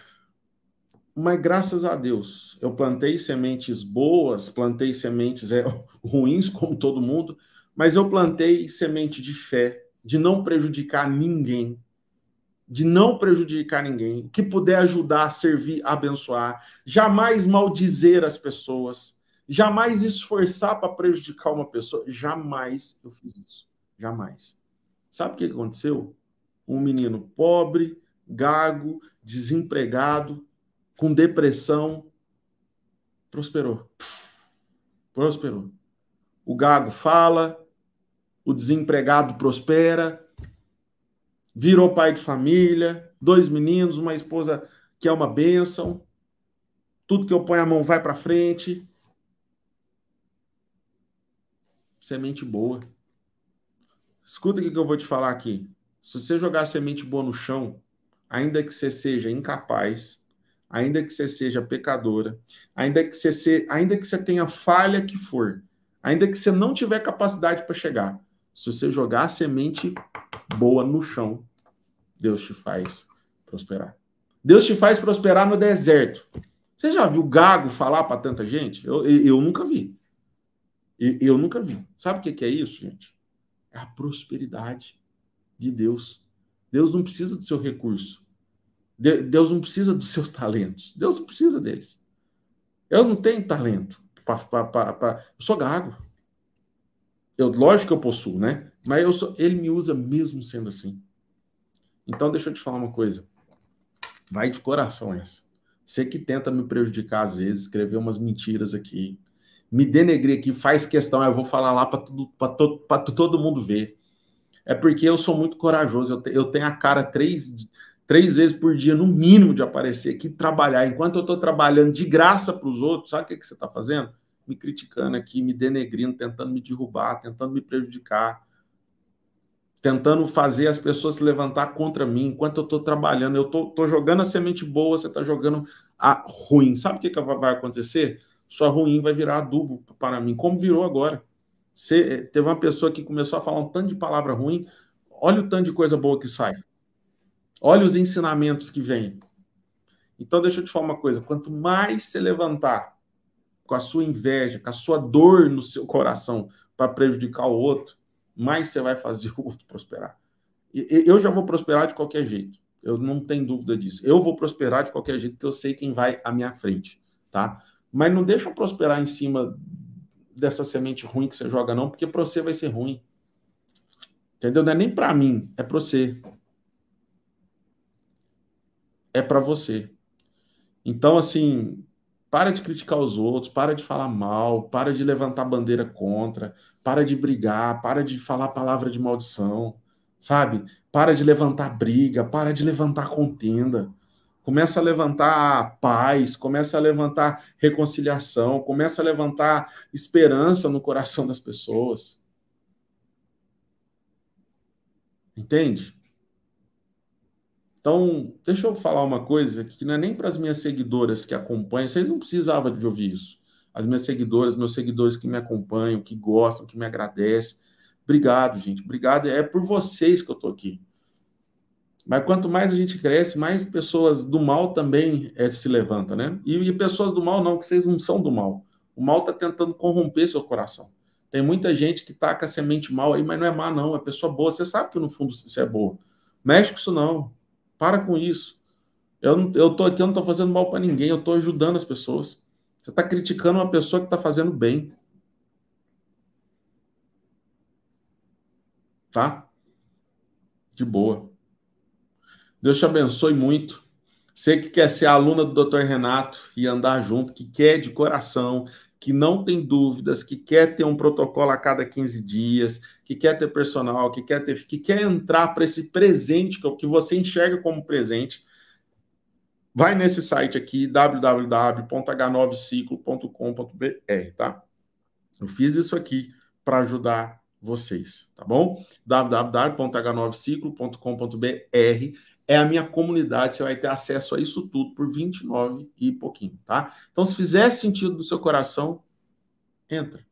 mas graças a Deus, eu plantei sementes boas, plantei sementes é, ruins, como todo mundo, mas eu plantei semente de fé, de não prejudicar ninguém, de não prejudicar ninguém, que puder ajudar, servir, abençoar, jamais maldizer as pessoas, jamais esforçar para prejudicar uma pessoa, jamais eu fiz isso, jamais. Sabe o que aconteceu? Um menino pobre, gago, desempregado, com depressão, prosperou. Prosperou. O gago fala, o desempregado prospera, virou pai de família, dois meninos, uma esposa que é uma bênção. Tudo que eu ponho a mão vai para frente. Semente boa. Escuta o que eu vou te falar aqui. Se você jogar semente boa no chão, ainda que você seja incapaz, ainda que você seja pecadora, ainda que você, se, ainda que você tenha falha que for, ainda que você não tiver capacidade para chegar, se você jogar a semente boa no chão, Deus te faz prosperar. Deus te faz prosperar no deserto. Você já viu gago falar para tanta gente? Eu, eu, eu, nunca vi. Eu, eu nunca vi. Sabe o que, que é isso, gente? É a prosperidade de Deus. Deus não precisa do seu recurso. Deus não precisa dos seus talentos. Deus não precisa deles. Eu não tenho talento. Pra, pra, pra, eu sou gago. Eu, lógico que eu possuo, né? Mas eu sou, ele me usa mesmo sendo assim. Então, deixa eu te falar uma coisa. Vai de coração essa. Você que tenta me prejudicar às vezes, escrever umas mentiras aqui, me denegrir aqui, faz questão, eu vou falar lá para todo, todo mundo ver. É porque eu sou muito corajoso, eu, te, eu tenho a cara três três vezes por dia, no mínimo, de aparecer aqui trabalhar. Enquanto eu estou trabalhando de graça para os outros, sabe o que, que você está fazendo? Me criticando aqui, me denegrindo, tentando me derrubar, tentando me prejudicar, tentando fazer as pessoas se levantar contra mim enquanto eu estou trabalhando. Eu estou jogando a semente boa, você está jogando a ruim. Sabe o que, que vai acontecer? Sua ruim vai virar adubo para mim, como virou agora. Você, eh, teve uma pessoa que começou a falar um tanto de palavra ruim, olha o tanto de coisa boa que sai. Olha os ensinamentos que vêm. Então, deixa eu te falar uma coisa: quanto mais você levantar com a sua inveja, com a sua dor no seu coração para prejudicar o outro, mais você vai fazer o outro prosperar. Eu já vou prosperar de qualquer jeito. Eu não tenho dúvida disso. Eu vou prosperar de qualquer jeito, porque eu sei quem vai à minha frente, tá? Mas não deixa eu prosperar em cima dessa semente ruim que você joga, não, porque para você vai ser ruim. Entendeu? Não é nem para mim, é para você é para você. Então, assim, para de criticar os outros, para de falar mal, para de levantar bandeira contra, para de brigar, para de falar palavra de maldição, sabe? Para de levantar briga, para de levantar contenda. Começa a levantar paz, começa a levantar reconciliação, começa a levantar esperança no coração das pessoas. Entende? Então, deixa eu falar uma coisa que não é nem para as minhas seguidoras que acompanham, vocês não precisavam de ouvir isso. As minhas seguidoras, meus seguidores que me acompanham, que gostam, que me agradecem. Obrigado, gente. Obrigado. É por vocês que eu estou aqui. Mas quanto mais a gente cresce, mais pessoas do mal também é, se levantam, né? E, e, pessoas do mal não, que vocês não são do mal. O mal está tentando corromper seu coração. Tem muita gente que com a semente mal aí, mas não é má, não. É pessoa boa. Você sabe que no fundo você é boa. Mexe com isso, não. Para com isso. Eu não, eu tô aqui, eu não estou fazendo mal para ninguém, eu estou ajudando as pessoas. Você está criticando uma pessoa que está fazendo bem. Tá? De boa. Deus te abençoe muito. Você que quer ser aluna do Dr. Renato e andar junto, que quer de coração, que não tem dúvidas, que quer ter um protocolo a cada 15 dias, que quer ter personal, que quer ter, que quer entrar para esse presente que, é que você enxerga como presente, vai nesse site aqui, www.h9ciclo.com.br, tá? Eu fiz isso aqui para ajudar vocês, tá bom? www.h9ciclo.com.br é a minha comunidade, você vai ter acesso a isso tudo por 29 e pouquinho, tá? Então, se fizer sentido no seu coração, entra.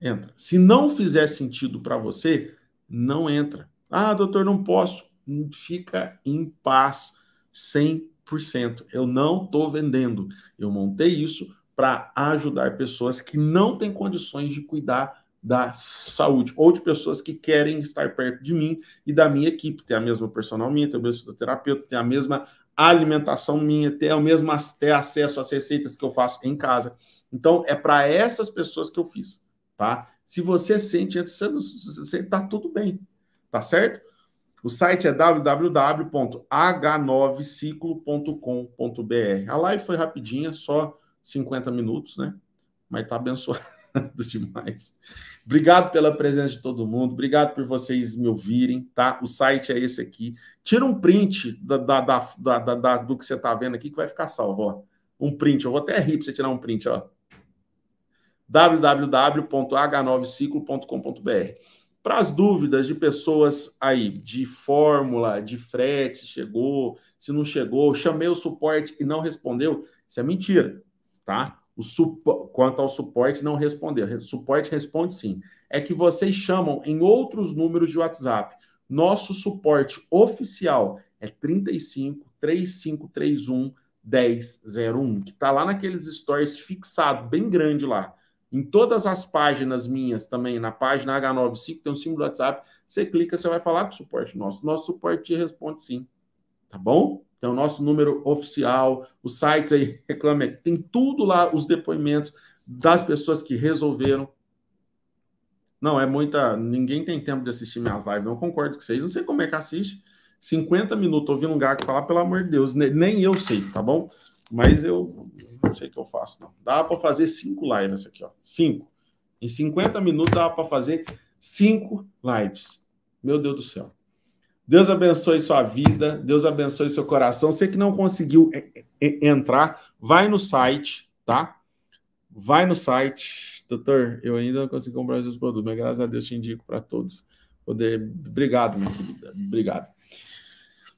Entra. Se não fizer sentido para você, não entra. Ah, doutor, não posso. Fica em paz 100%. Eu não estou vendendo. Eu montei isso para ajudar pessoas que não têm condições de cuidar da saúde, ou de pessoas que querem estar perto de mim e da minha equipe, ter a mesma personal minha, ter o mesmo terapeuta, ter a mesma alimentação minha, ter o mesmo ter acesso às receitas que eu faço em casa. Então, é para essas pessoas que eu fiz, tá? Se você sente, você tá tudo bem, tá certo? O site é www.h9ciclo.com.br. A live foi rapidinha, só 50 minutos, né? Mas tá abençoado demais. Obrigado pela presença de todo mundo, obrigado por vocês me ouvirem, tá? O site é esse aqui. Tira um print da, da, da, da do que você está vendo aqui que vai ficar salvo, ó. Um print, eu vou até rir para você tirar um print, ó. www.h9ciclo.com.br Para as dúvidas de pessoas aí, de fórmula, de frete, se chegou, se não chegou, chamei o suporte e não respondeu, isso é mentira, tá? O supo... Quanto ao suporte, não respondeu. Suporte responde sim. É que vocês chamam em outros números de WhatsApp. Nosso suporte oficial é 35 3531 1001, que está lá naqueles stories fixado, bem grande lá. Em todas as páginas minhas também, na página H95, tem um símbolo do WhatsApp. Você clica, você vai falar com o suporte nosso. Nosso suporte te responde sim. Tá bom? Tem o nosso número oficial, os sites aí, reclame. Tem tudo lá, os depoimentos das pessoas que resolveram. Não, é muita. Ninguém tem tempo de assistir minhas lives, não concordo com vocês. Não sei como é que assiste. 50 minutos ouvindo um gato falar, pelo amor de Deus, nem eu sei, tá bom? Mas eu não sei o que eu faço, não. Dá para fazer cinco lives aqui, ó. Cinco. Em 50 minutos dá para fazer cinco lives. Meu Deus do céu. Deus abençoe sua vida, Deus abençoe seu coração. Você que não conseguiu entrar, vai no site, tá? Vai no site. Doutor, eu ainda não consigo comprar os seus produtos, mas graças a Deus te indico para todos. Poder... Obrigado, minha querida. Obrigado.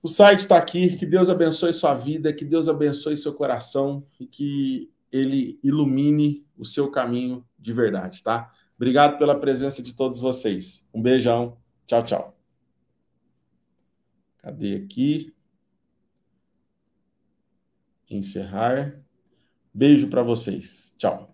O site está aqui. Que Deus abençoe sua vida, que Deus abençoe seu coração e que ele ilumine o seu caminho de verdade, tá? Obrigado pela presença de todos vocês. Um beijão. Tchau, tchau. Cadê aqui? Encerrar. Beijo para vocês. Tchau.